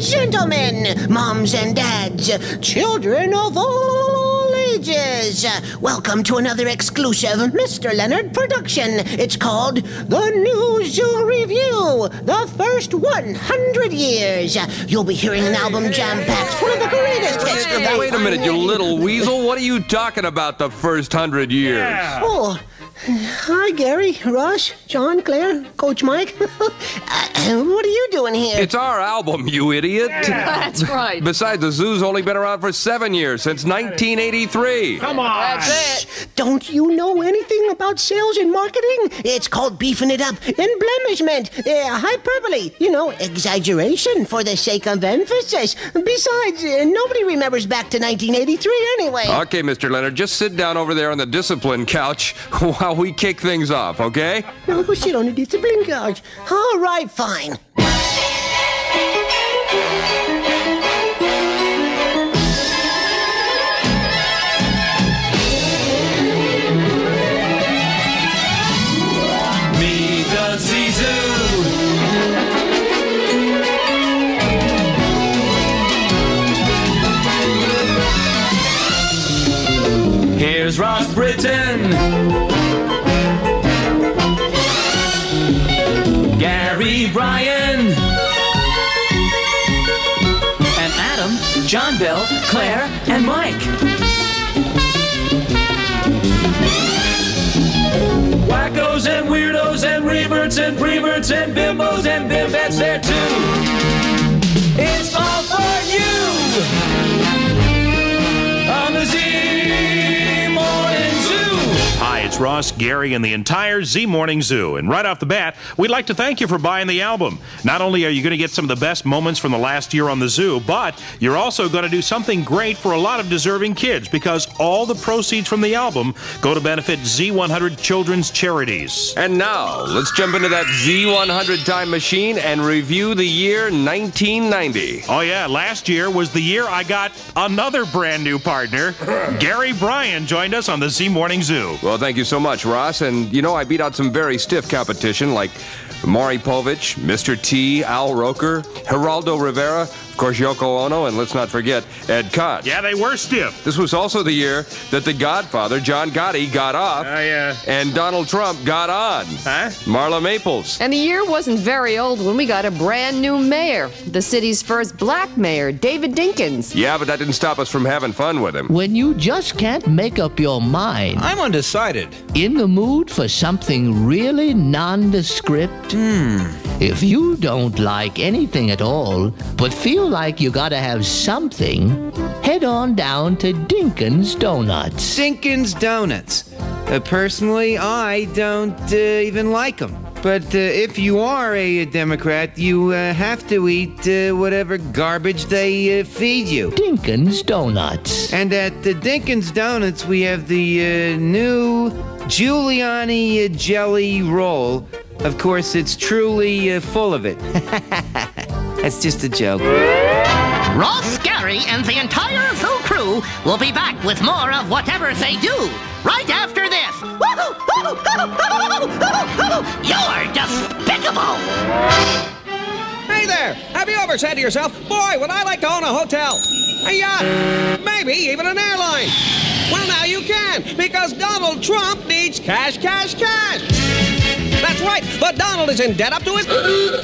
gentlemen, moms and dads, children of all ages, welcome to another exclusive Mr. Leonard production. It's called The New Zoo Review, the first 100 years. You'll be hearing an album jam packed full of the greatest hits. of Wait a minute, you little weasel. What are you talking about the first hundred years? Oh, hi, Gary, Ross, John, Claire, Coach Mike. Uh, what are you doing here? It's our album, you idiot. That's right. Besides, the zoo's only been around for seven years, since 1983. Come on. That's it. Don't you know anything about sales and marketing? It's called beefing it up, embellishment, uh, hyperbole, you know, exaggeration for the sake of emphasis. Besides, uh, nobody remembers back to 1983 anyway. Okay, Mr. Leonard, just sit down over there on the discipline couch while we kick things off, okay? No, go sit on the discipline couch. All right, fine. Meet the Zizoo. Here's Ross Brittain. John Bell, Claire, and Mike. Wackos and weirdos and reverts and preverts and bimbos and bimbettes there too. Ross, Gary, and the entire Z Morning Zoo. And right off the bat, we'd like to thank you for buying the album. Not only are you going to get some of the best moments from the last year on the zoo, but you're also going to do something great for a lot of deserving kids because all the proceeds from the album go to benefit Z100 children's charities. And now, let's jump into that Z100 time machine and review the year 1990. Oh, yeah, last year was the year I got another brand new partner. Gary Bryan joined us on the Z Morning Zoo. Well, thank you so much, Ross. And you know, I beat out some very stiff competition like Maury Povich, Mr. T, Al Roker, Geraldo Rivera, course, Yoko Ono, and let's not forget Ed Koch. Yeah, they were stiff. This was also the year that the Godfather, John Gotti, got off I, uh, and Donald Trump got on. Huh? Marla Maples. And the year wasn't very old when we got a brand new mayor, the city's first black mayor, David Dinkins. Yeah, but that didn't stop us from having fun with him. When you just can't make up your mind, I'm undecided. in the mood for something really nondescript? Hmm. If you don't like anything at all, but feel like you gotta have something, head on down to Dinkin's Donuts. Dinkins Donuts. Uh, personally, I don't uh, even like them. But uh, if you are a Democrat, you uh, have to eat uh, whatever garbage they uh, feed you. Dinkin's Donuts. And at the Dinkins Donuts, we have the uh, new Giuliani uh, jelly roll. Of course, it's truly uh, full of it. That's just a joke. Ross, Gary, and the entire Zoo crew will be back with more of whatever they do right after this. You're despicable! Hey there! Have you ever said to yourself, boy, would I like to own a hotel? A yacht? Maybe even an airline? Well, now you can, because Donald Trump needs cash, cash, cash! That's right, but Donald is in debt up to his.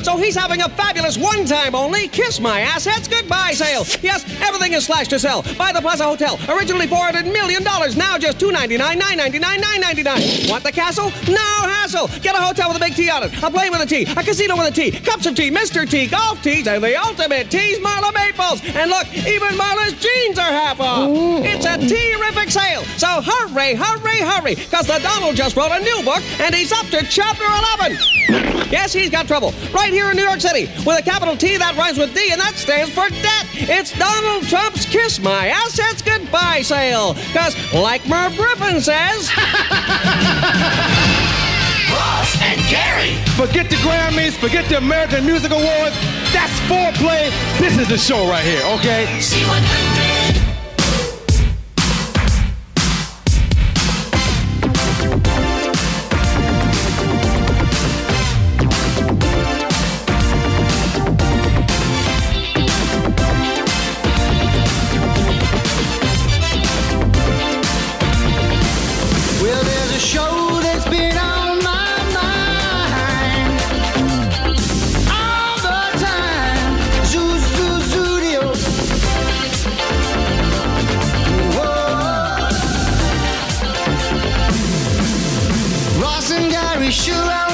So he's having a fabulous one time only Kiss My Assets Goodbye sale. Yes, everything is slashed to sell. Buy the Plaza Hotel, originally $400 million, now just 299, 999, 999. Want the castle? No hassle. Get a hotel with a big T on it, a plane with a T, a casino with a T, cups of tea, Mr. T, golf tees, and the ultimate tees, Marla Maples. And look, even Marla's jeans are half off. It's a terrific sale. So hurry, hurry, hurry, because the Donald just wrote a new book, and he's up to chapter 11. Yes, he's got trouble. Right here in New York City, with a capital T that rhymes with D, and that stands for debt. It's Donald Trump's Kiss My Assets Goodbye sale. Because, like Merv Griffin says, Ross and Gary! Forget the Grammys, forget the American Music Awards. That's foreplay. This is the show right here, okay? Z100! special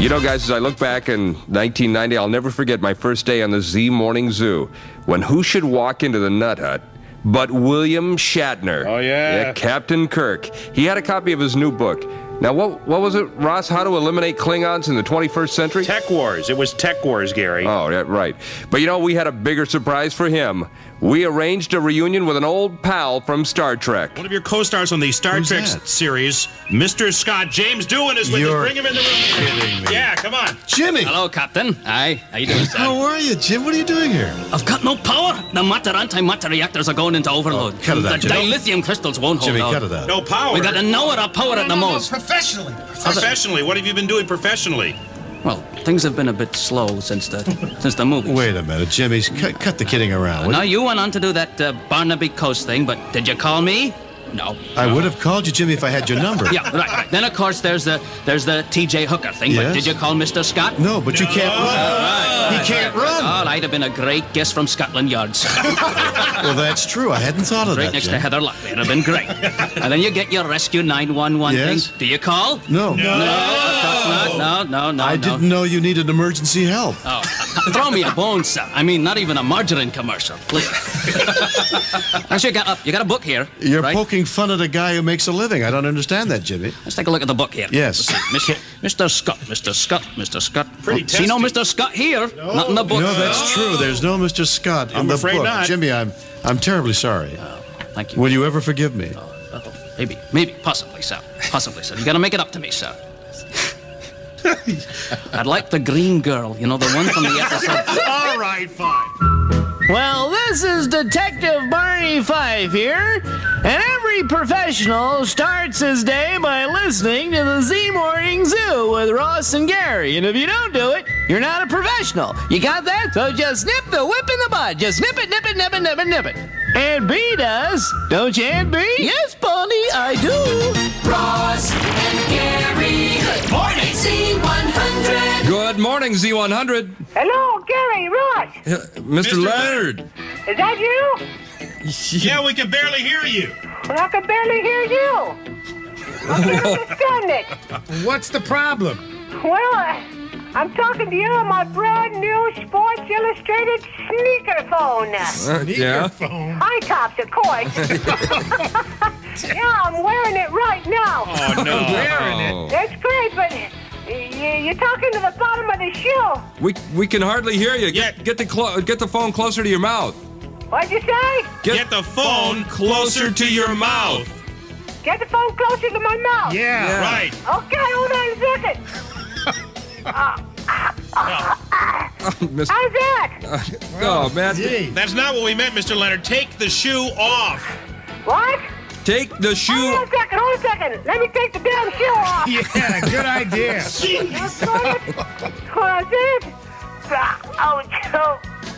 You know, guys, as I look back in 1990, I'll never forget my first day on the Z Morning Zoo when who should walk into the Nut Hut but William Shatner. Oh, yeah. Captain Kirk. He had a copy of his new book. Now, what what was it, Ross? How to eliminate Klingons in the 21st century? Tech Wars. It was Tech Wars, Gary. Oh, yeah, right. But you know, we had a bigger surprise for him. We arranged a reunion with an old pal from Star Trek. One of your co-stars on the Star Who's Trek that? series, Mr. Scott James Doohan is with You're us. Bring him in the room. kidding me. Yeah, come on. Jimmy! Hello, Captain. Hi. how you doing, sir? How are you, Jim? What are you doing here? I've got no power. The matter anti-matter reactors are going into overload. Oh, cut it the out, Jimmy. dilithium crystals won't Jimmy, hold cut out. it out. No power. We got an hour of power at the most. professionally. Professionally, what have you been doing professionally? Well, things have been a bit slow since the since the movie. Wait a minute, Jimmy's Cut, cut the kidding around. will Now you? you went on to do that uh, Barbary Coast thing, but did you call me? No. I would have called you, Jimmy, if I had your number. Yeah, right, right. Then of course there's the there's the T.J. Hooker thing. Yes? But did you call Mr. Scott? No, but you can't run. he can't run. Oh, I'd have been a great guest from Scotland Yards. Well, that's true. I hadn't thought of right that. Right next Jim. to Heather Luck. It'd have been great. and then you get your rescue 911 Yes? thing. Do you call? No. No, no, no, no, no. I no. didn't know you needed emergency help. Oh, throw me a bone, sir. I mean, not even a margarine commercial, please. Actually, you got a, you got a book here. You're right? poking fun at a guy who makes a living. I don't understand that, Jimmy. Let's take a look at the book here. Yes. Let's see. Mis- Mr. Scott, Mr. Scott, Mr. Scott. Pretty Oh, See no. Mr. Scott here. Not in the book. No, that's true. There's no Mr. Scott in I'm the afraid book. not. Jimmy, I'm I'm terribly sorry. Oh, thank you. Will you ever forgive me? Oh, maybe, maybe, possibly, sir. Possibly, sir. You gotta make it up to me, sir. I'd like the green girl, you know, the one from the episode. All right, fine. Well, this is Detective Barney Fife here, and every professional starts his day by listening to the Z Morning Zoo with Ross and Gary. And if you don't do it, you're not a professional. You got that? So just nip the whip in the bud. Just nip it, nip it, nip it, nip it, nip it. Aunt Bee does. Don't you, Aunt Bee? Yes, Bonnie, I do. Ross and Gary. Good morning. Z100. Good morning, Z100. Hello, Gary, Ross. Mr. Mr. Leonard. Is that you? Yeah, we can barely hear you. Well, I can barely hear you. I can't understand it. What's the problem? Well, uh, I'm talking to you on my brand new Sports Illustrated sneaker phone. yeah. Phone? High tops, of course. yeah, I'm wearing it right now. Oh, no. Oh. That's great, but y- you're talking to the bottom of the shoe. We we can hardly hear you. Yeah. Get get the clo- get the phone closer to your mouth. What'd you say? Get the phone closer to your mouth. Get the phone closer to my mouth. Yeah. Right. Okay, hold on a second. Oh, Miss- How's that? oh man, Gee. That's not what we meant, Mr. Leonard. Take the shoe off. What? Take the Hold shoe. on a second, hold on a second. Let me take the damn shoe off. Yeah, good idea. That's it. Hold it? Ah, Oh,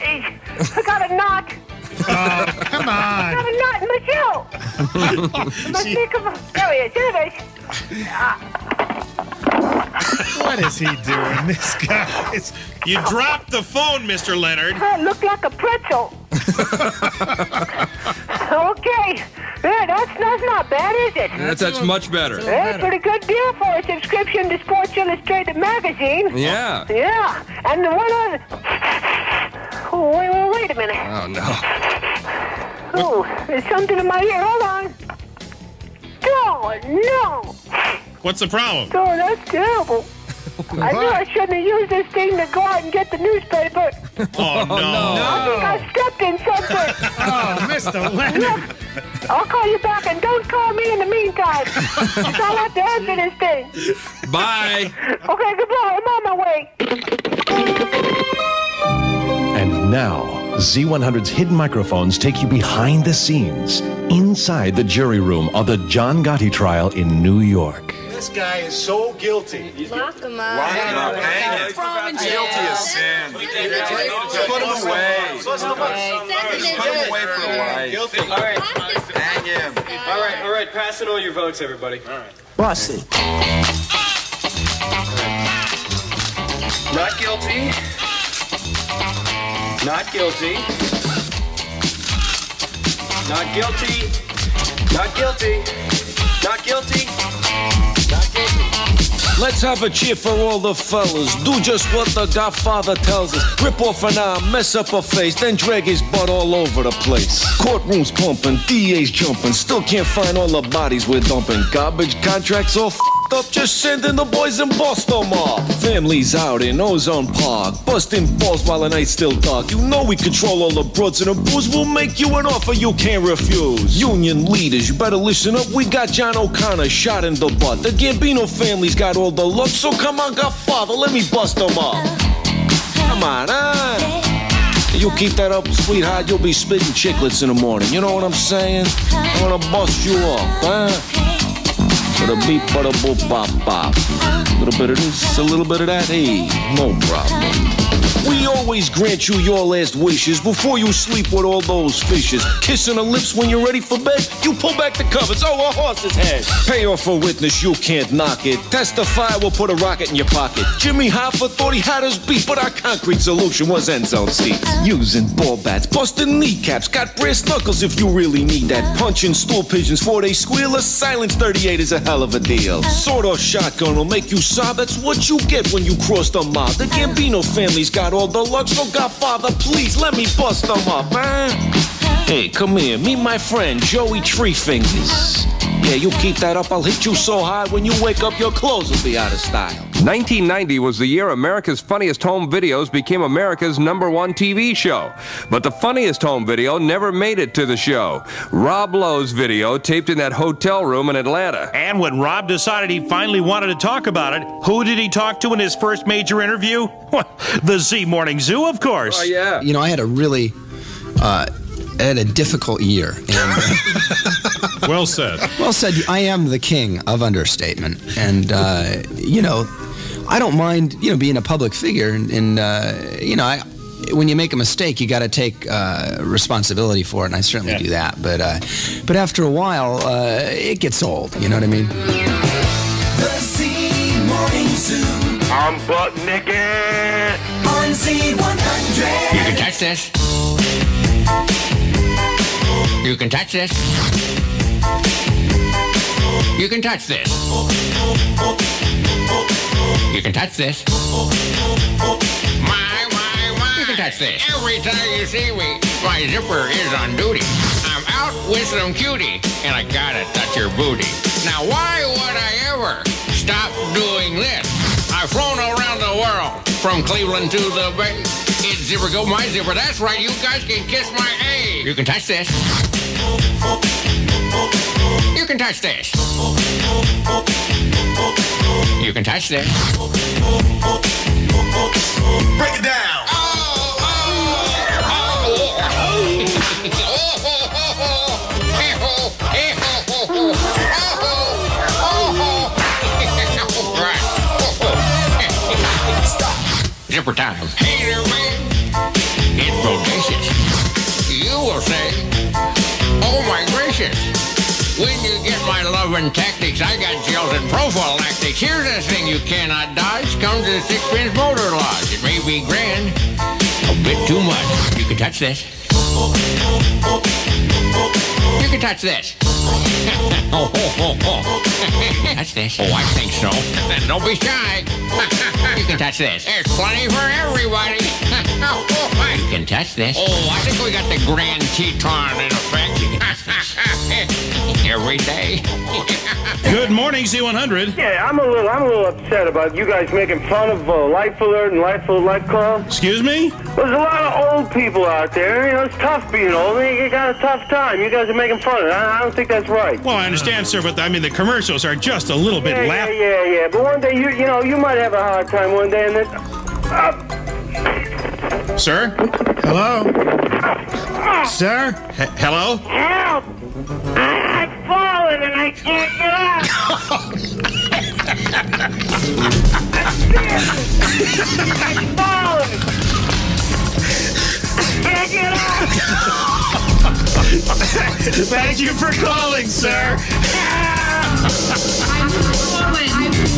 I got a knot. Oh, come on. I on. got a knot in my shoe. my sneaker. There he is. There he is. What is he doing? This guy is. You dropped the phone, Mr. Leonard. It looked like a pretzel. okay. Yeah, that's, that's not bad, is it? That's that's much better. That's a pretty good deal for a subscription to Sports Illustrated magazine. Yeah. Yeah, and the one other. Oh, wait, wait, wait a minute. Oh no. Oh, there's something in my ear. Hold on. Oh, no. What's the problem? Oh, that's terrible. I knew I shouldn't have used this thing to go out and get the newspaper. Oh, oh no. I think I stepped in something. Oh, Mr. Leonard. I'll call you back, and don't call me in the meantime. 'cause I'll have to answer this thing. Bye. Okay, goodbye. I'm on my way. And now, Z100's hidden microphones take you behind the scenes, inside the jury room of the John Gotti trial in New York. This guy is so guilty. Lock him up. Hang him. Guilty as sin. Put him away. Put him away for a while. Guilty. All right. Hang him. All right, all right. Pass in all your votes, everybody. All right. Bossy. Not guilty. Not guilty. Not guilty. Not guilty. Not guilty. Let's have a cheer for all the fellas. Do just what the Godfather tells us. Rip off an arm, mess up a face, then drag his butt all over the place. Courtrooms pumping, DAs jumping, still can't find all the bodies we're dumping. Garbage contracts all up, just sending the boys in Boston up. Families out in Ozone Park, busting balls while the night's still dark. You know we control all the broads and the booze. We'll make you an offer you can't refuse. Union leaders, you better listen up. We got John O'Connor shot in the butt. The Gambino family's got all the luck, so come on, Godfather, let me bust them up. Come on, huh? You keep that up, sweetheart, you'll be spitting chiclets in the morning. You know what I'm saying? I'm gonna bust you up, huh? Bada beep, bada boop, bop, bop. A little bit of this, a little bit of that, hey, no problem. We always grant you your last wishes before you sleep with all those fishes. Kissing her lips when you're ready for bed, you pull back the covers, oh, a horse's head. Pay off a witness, you can't knock it. Testify, we'll put a rocket in your pocket. Jimmy Hoffa thought he had us beat, but our concrete solution was end zone. Using ball bats, busting kneecaps, got brass knuckles if you really need that. Punching stool pigeons before they squeal. A silence 38 is a hell of a deal. Sword or shotgun will make you sob. That's what you get when you cross the mob. The Gambino family's got all the luck, so Godfather, please let me bust them up, huh? Hey, come here, meet my friend Joey Tree Fingers. Yeah, you keep that up, I'll hit you so hard when you wake up, your clothes will be out of style. 1990 was the year America's Funniest Home Videos became America's number one TV show. But the funniest home video never made it to the show. Rob Lowe's video taped in that hotel room in Atlanta. And when Rob decided he finally wanted to talk about it, who did he talk to in his first major interview? the Z Morning Zoo, of course. Oh, yeah. You know, I had a really, uh, I had a difficult year. And, uh, well said. well said. I am the king of understatement, and uh, you know, I don't mind you know being a public figure, and, and uh, you know, I, when you make a mistake, you got to take uh, responsibility for it, and I certainly Yeah. do that. But uh, but after a while, uh, it gets old. You know what I mean? The Z Morning Zoo. I'm butt naked. On Z100. You can touch this. You can touch this. You can touch this. You can touch this. My, my, my. You can touch this. Every time you see me, my zipper is on duty. I'm out with some cutie, and I gotta touch your booty. Now, why would I ever stop doing this? I've flown around the world, from Cleveland to the Bay. It's zipper go my zipper. That's right, you guys can kiss my A. You can touch this. You can touch this. You can touch this. Break it down. Zipper time. Hey there, man. It's bodacious. You will say, oh my gracious. When you get my love and tactics, I got gels and prophylactics. Here's a thing you cannot dodge. Comes in a six-pence motor lodge. It may be grand, a bit too much. You can touch this. You can touch this. oh, oh, oh, oh. touch this. Oh, I think so. Then don't be shy. you can touch this. There's plenty for everybody. You can touch this. Oh, I think we got the Grand Teton in effect. You can touch this. Every day. Good morning, Z100. Yeah, I'm a little, I'm a little upset about you guys making fun of uh, Life Alert and Life Alert Life Call. Excuse me? There's a lot of old people out there. You know, it's tough being old. You got a tough time. You guys are making fun of it. I, I don't think that's right. Well, I understand, sir, but I mean, the commercials are just a little bit yeah, laugh. yeah, yeah, yeah. But one day, you, you know, you might have a hard time one day, and then. Uh, Sir? Hello? Sir? hello? Help! I, I've fallen and I can't get up. I've fallen. Can't get up. Thank you for calling, sir. We're,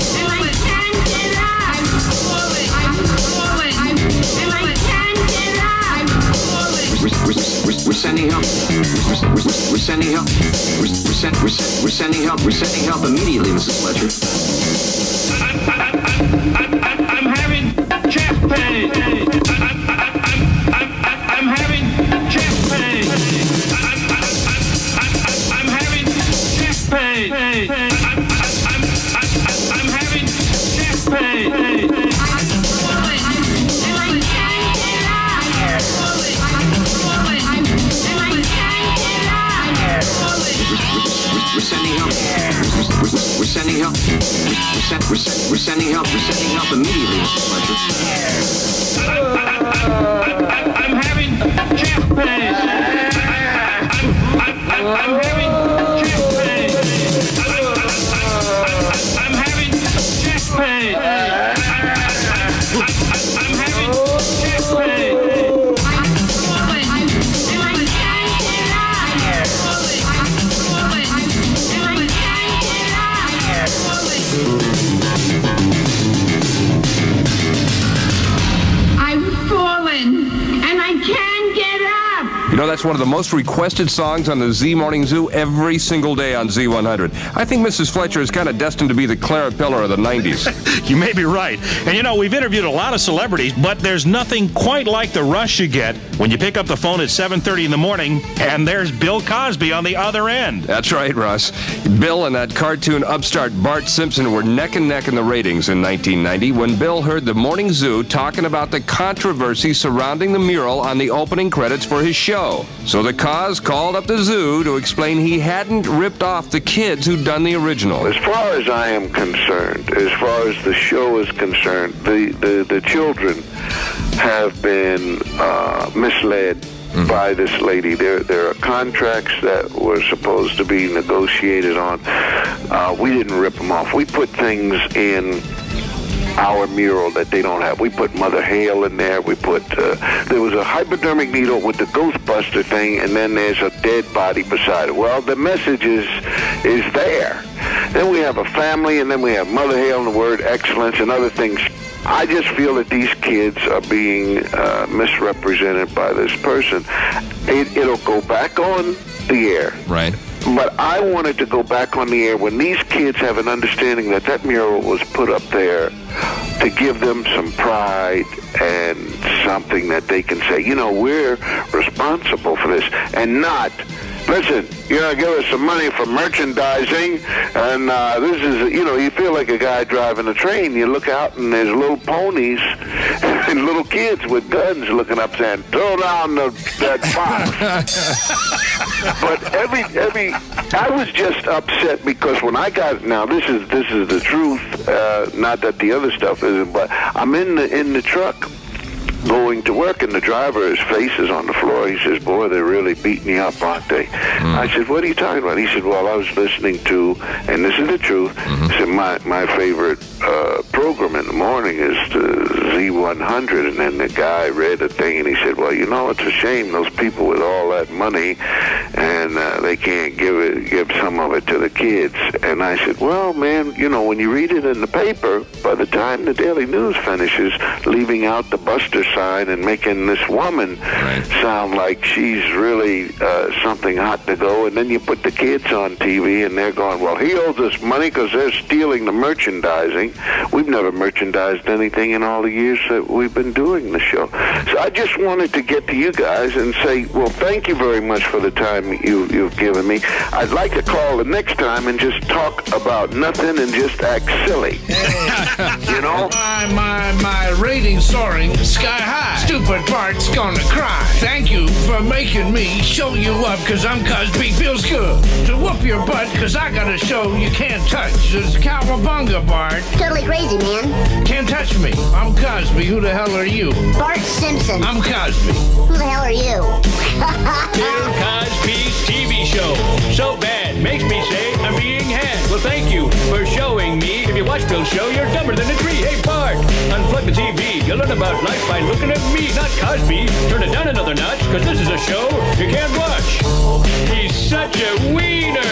sending help. We're, we're, send, we're, we're sending help. We're sending help immediately, Mrs. Fletcher. Sending help. We're, we're, we're sending help. We're sending help immediately, Mr. Fletcher. I'm having chest pains. I'm, I'm, I'm having that's one of the most requested songs on the Z Morning Zoo every single day on Z100. I think Mrs. Fletcher is kind of destined to be the Clara Peller of the 90s. you may be right. And you know, we've interviewed a lot of celebrities, but there's nothing quite like the rush you get when you pick up the phone at 7:30 in the morning and there's Bill Cosby on the other end. That's right, Ross. Bill and that cartoon upstart Bart Simpson were neck and neck in the ratings in 1990 when Bill heard the Morning Zoo talking about the controversy surrounding the mural on the opening credits for his show. So the Cos called up the zoo to explain he hadn't ripped off the kids who'd done the original. As far as I am concerned, as far as the show is concerned, the, the, the children have been uh, misled by this lady. There, there are contracts that were supposed to be negotiated on. Uh, we didn't rip them off. We put things in our mural that they don't have. We put Mother Hale in there. We put uh, there was a hypodermic needle with the Ghostbuster thing, and then there's a dead body beside it. Well, the message is is there. Then we have a family, and then we have Mother Hale and the word excellence and other things. I just feel that these kids are being uh, misrepresented by this person. It, it'll go back on the air. Right. But I wanted to go back on the air when these kids have an understanding that that mural was put up there to give them some pride and something that they can say, you know, we're responsible for this and not. Listen, you know, give us some money for merchandising, and uh, this is, you know, you feel like a guy driving a train. You look out, and there's little ponies and little kids with guns looking up, saying, "Throw down the, that box." but every every I was just upset because when I got now this is this is the truth. Uh, not that the other stuff isn't, but I'm in the in the truck going to work, and the driver's face is on the floor. He says, "Boy, they're really beating you up, aren't they?" I said, "What are you talking about?" He said, "Well, I was listening to, and this is the truth." He said, "My my favorite uh, program in the morning is the Z100," and then the guy read a thing, and he said, "Well, you know, it's a shame those people with all that money, and uh, they can't give it, give some of it to the kids." And I said, "Well, man, you know, when you read it in the paper, by the time the Daily News finishes, leaving out the Buster sign and making this woman sound like she's really uh, something hot to go, and then you put the kids on TV, and they're going, well, he owes us money because they're stealing the merchandising. We've never merchandised anything in all the years that we've been doing the show. So I just wanted to get to you guys and say, well, thank you very much for the time you, you've given me. I'd like to call the next time and just talk about nothing and just act silly. you know? My, my, my rating soaring sky high. Stupid Bart's gonna cry. Thank you for making me show you up, cause I'm Cosby feels good. To whoop your butt, cause I got a show you can't touch. It's Cowabunga, Bart. Totally crazy, man. Can't touch me. I'm Cosby. Who the hell are you? Bart Simpson. I'm Cosby. Who the hell are you? Bill Cosby's TV show. So bad, makes me say I'm being had. Well, thank you for showing me. If you watch Bill's show, you're dumber than a tree. Hey, Bart, unplug the TV. You'll learn about life by looking at me, not Cosby. Turn it down another notch, because this is a show you can't watch. He's such a wiener.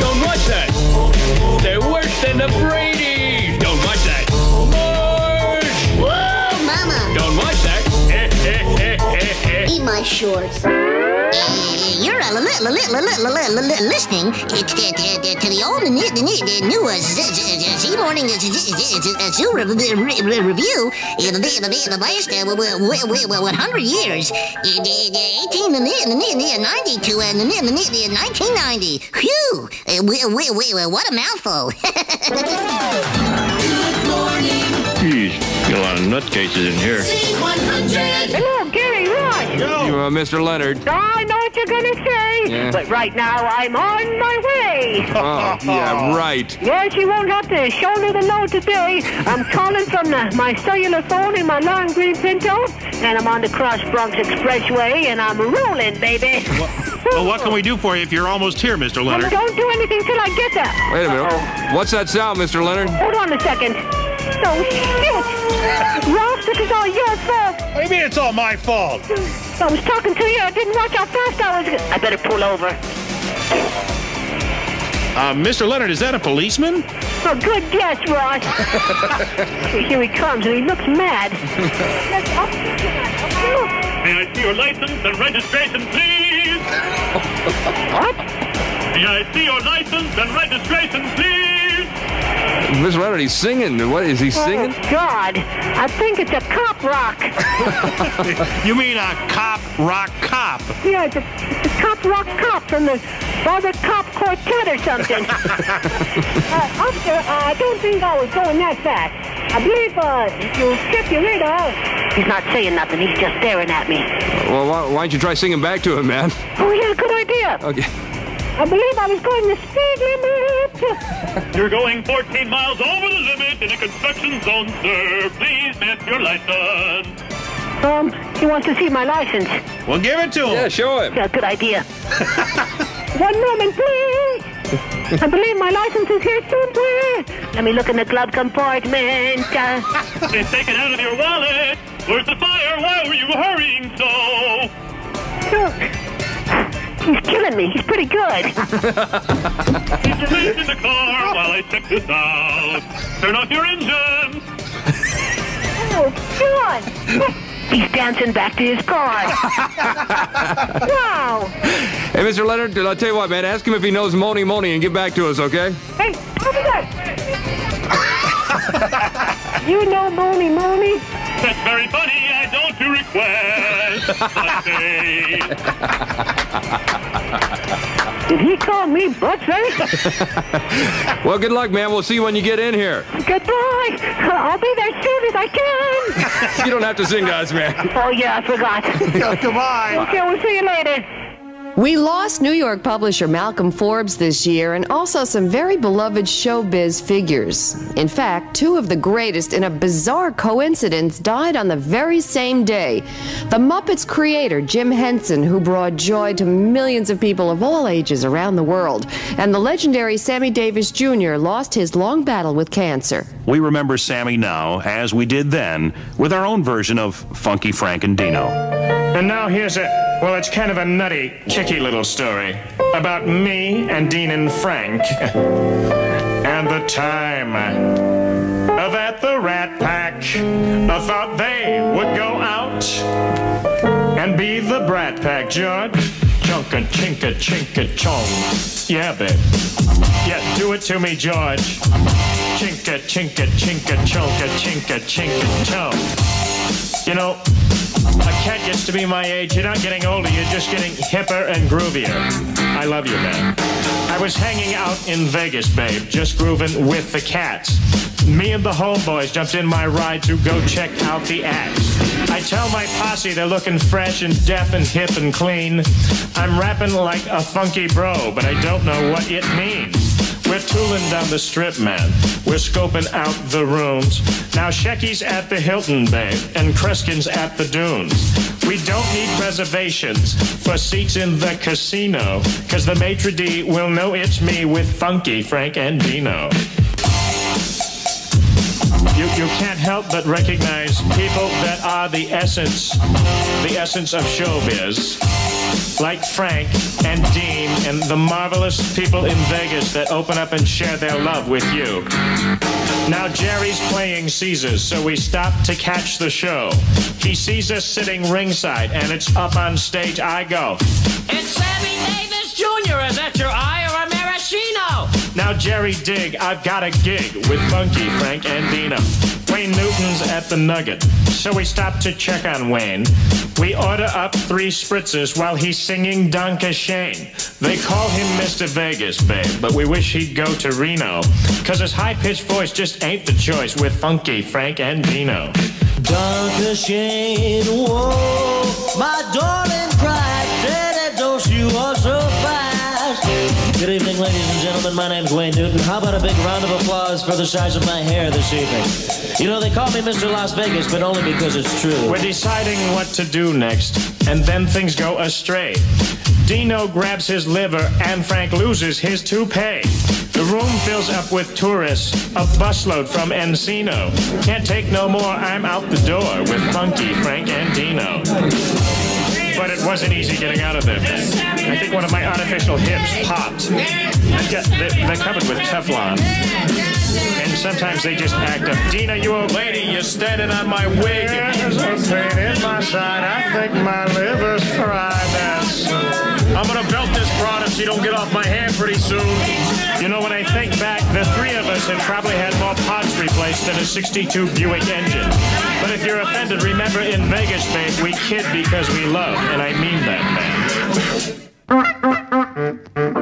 Don't watch that. They're worse than the Brady's. Don't watch that. Marge! Whoa, mama. Don't watch that. Eat my shorts. You're listening to the old and the new Z Morning Zoo Review in the last 100 years, 1892 and 1990. Phew. What a mouthful! Good morning! Jeez, got a lot of nutcases in here. Z100! Yo. You, uh, Mr. Leonard. I know what you're going to say, yeah. but right now I'm on my way. Oh, yeah, right. Yes, you won't have to shoulder the load today. I'm calling from the, my cellular phone in my long green Pinto, and I'm on the Cross Bronx Expressway, and I'm rolling, baby. What, well, what can we do for you if you're almost here, Mr. Leonard? Well, don't do anything till I get there. Wait a minute. Uh -oh. What's that sound, Mr. Leonard? Hold on a second. Oh, shit. Ross, this is all your fault. What do you mean it's all my fault? I was talking to you. I didn't watch how fast I was. I better pull over. Uh, Mr. Leonard, is that a policeman? Oh, good guess, Ross. Here he comes, and he looks mad. May I see your license and registration, please? what? May I see your license and registration, please? Mr. Leonard, he's singing. What is he singing? Oh, God. I think it's a cop rock. you mean a cop rock cop? Yeah, it's a, it's a cop rock cop from the Father Cop Quartet or something. uh, officer, uh, I don't think I was going that fast. I believe uh, you check your radar. He's not saying nothing. He's just staring at me. Well, why, why don't you try singing back to him, man? Oh, yeah, good idea. Okay. I believe I was going the speed limit. You're going 14 miles over the limit in a construction zone, sir. Please test your license. Um, he wants to see my license. Well, give it to him. Yeah, show him. Yeah, good idea. One moment, please. I believe my license is here somewhere. Let me look in the glove compartment. Uh, Please take it out of your wallet. Where's the fire? Why were you hurrying so? look. He's killing me. He's pretty good. Keep your in the car while I check this out. Turn off your engine. Oh, John. He's dancing back to his car. wow. Hey, Mr. Leonard, I'll tell you what, man. Ask him if he knows Mony Mony and get back to us, okay? Hey, over there. you know Mony Mony? That's very funny. I don't do. Did he call me buttface? well, good luck, man. We'll see you when you get in here. Goodbye. I'll be there soon as I can. You don't have to sing to us, man. Oh, yeah, I forgot. Goodbye. Okay, we'll see you later. We lost New York publisher Malcolm Forbes this year and also some very beloved showbiz figures. In fact, two of the greatest, in a bizarre coincidence, died on the very same day. The Muppets creator, Jim Henson, who brought joy to millions of people of all ages around the world, and the legendary Sammy Davis Jr. lost his long battle with cancer. We remember Sammy now, as we did then, with our own version of Funky Frank and Dino. And now here's a, well, it's kind of a nutty, kicky little story about me and Dean and Frank and the time of at the Rat Pack. Thought they would go out and be the Brat Pack, George. Chunka, chinka, chinka, chong. Yeah, babe. Yeah, do it to me, George. Chinka, chinka, chinka, chonka, chinka, chinka, chong. You know, a cat gets to be my age. You're not getting older, you're just getting hipper and groovier. I love you, man. I was hanging out in Vegas, babe, just grooving with the cats. Me and the homeboys jumped in my ride to go check out the acts. I tell my posse they're looking fresh and deaf and hip and clean. I'm rapping like a funky bro, but I don't know what it means. We're tooling down the strip, man. We're scoping out the rooms. Now Shecky's at the Hilton, babe, and Kreskin's at the Dunes. We don't need reservations for seats in the casino, cause the maitre d' will know it's me with Funky Frank and Dino. You, you can't help but recognize people that are the essence, the essence of showbiz like Frank and Dean and the marvelous people in Vegas that open up and share their love with you. Now Jerry's playing Caesars, so we stop to catch the show. He sees us sitting ringside, and it's up on stage I go. It's Sammy Davis Jr. Is that your eye or a maraschino? Now Jerry dig, I've got a gig with Funky Frank and Dino. Wayne Newton's at the Nugget, so we stop to check on Wayne. We order up three spritzers while he's singing Danke Schoen. They call him Mr. Vegas, babe, but we wish he'd go to Reno. Cause his high-pitched voice just ain't the choice with Funky Frank and Dino. Danke Schoen, whoa, my darling cried, Daddy, don't you are so fast. Good evening, ladies and gentlemen. My name's Wayne Newton. How about a big round of applause for the size of my hair this evening? You know, they call me Mr. Las Vegas, but only because it's true. We're deciding what to do next, and then things go astray. Dino grabs his liver, and Frank loses his toupee. The room fills up with tourists, a busload from Encino. Can't take no more, I'm out the door with Funky, Frank, and Dino. But it wasn't easy getting out of there. I think one of my artificial hips popped. Got, they're, they're covered with Teflon. And sometimes they just act up. Dina, you okay? Lady, you're standing on my wig. There's a pain in my side. I think my liver's fried. I'm gonna belt this broad if she don't get off my hand pretty soon. You know, when I think back, the three of us had probably had more parts replaced than a 62 Buick engine. But if you're offended, remember in Vegas, babe, we kid because we love, and I mean that, Well,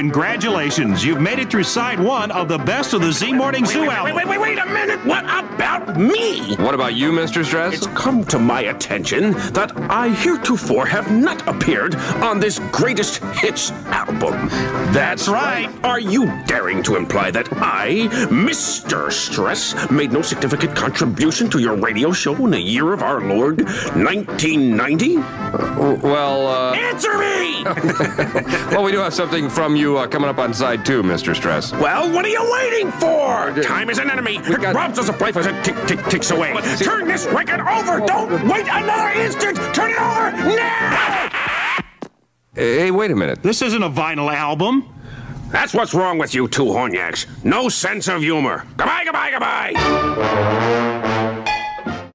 congratulations. You've made it through side one of the best of the Z Morning Zoo wait, album. wait, wait, wait, wait a minute. What about me? What about you, Mr. Stress? It's come to my attention that I heretofore have not appeared on this greatest hits album. That's right. Are you daring to imply that I, Mr. Stress, made no significant contribution to your radio show in the year of our Lord, 1990? well, uh. Answer me! well, we do have something from you uh, coming up on side two, Mr. Stress. Well, what are you waiting for? Time is an enemy. It robs us of life as it tick, tick, ticks away. Turn this record over. Don't wait another instant. Turn it over now! Hey, wait a minute. This isn't a vinyl album. That's what's wrong with you two hornyaks. No sense of humor. Goodbye, goodbye, goodbye.